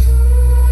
Oh.